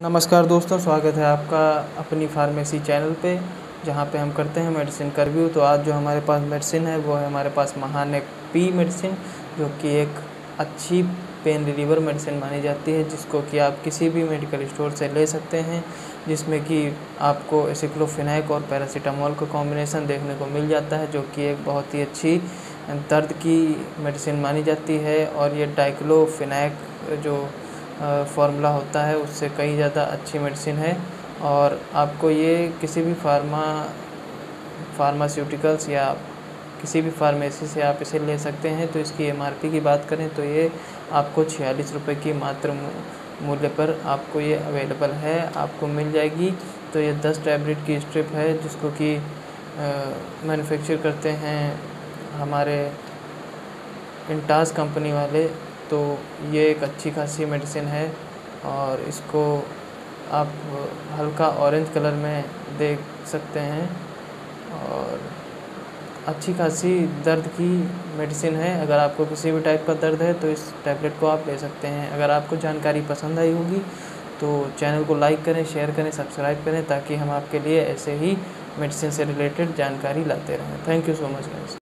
नमस्कार दोस्तों, स्वागत है आपका अपनी फार्मेसी चैनल पे, जहाँ पे हम करते हैं मेडिसिन का रिव्यू तो आज जो हमारे पास मेडिसिन है, वो है हमारे पास महानेक पी मेडिसिन, जो कि एक अच्छी पेन रिलीवर मेडिसिन मानी जाती है, जिसको कि आप किसी भी मेडिकल स्टोर से ले सकते हैं, जिसमें कि आपको एसिक्लोफिनाइक और पैरासीटामोल का कॉम्बिनेशन देखने को मिल जाता है, जो कि एक बहुत ही अच्छी दर्द की मेडिसिन मानी जाती है। और ये डाइक्लोफिनाइक जो फार्मूला होता है, उससे कई ज़्यादा अच्छी मेडिसिन है। और आपको ये किसी भी फार्मा फार्मास्यूटिकल्स या किसी भी फार्मेसी से आप इसे ले सकते हैं। तो इसकी एमआरपी की बात करें तो ये आपको छियालीस रुपये की मात्र मूल्य पर आपको ये अवेलेबल है, आपको मिल जाएगी। तो ये दस टैबलेट की स्ट्रिप है, जिसको कि मैन्युफैक्चर करते हैं हमारे इंटास कंपनी वाले। तो ये एक अच्छी खासी मेडिसिन है और इसको आप हल्का ऑरेंज कलर में देख सकते हैं और अच्छी खासी दर्द की मेडिसिन है। अगर आपको किसी भी टाइप का दर्द है तो इस टैबलेट को आप ले सकते हैं। अगर आपको जानकारी पसंद आई होगी तो चैनल को लाइक करें शेयर करें सब्सक्राइब करें, ताकि हम आपके लिए ऐसे ही मेडिसिन से रिलेटेड जानकारी लाते रहें। Thank you so much guys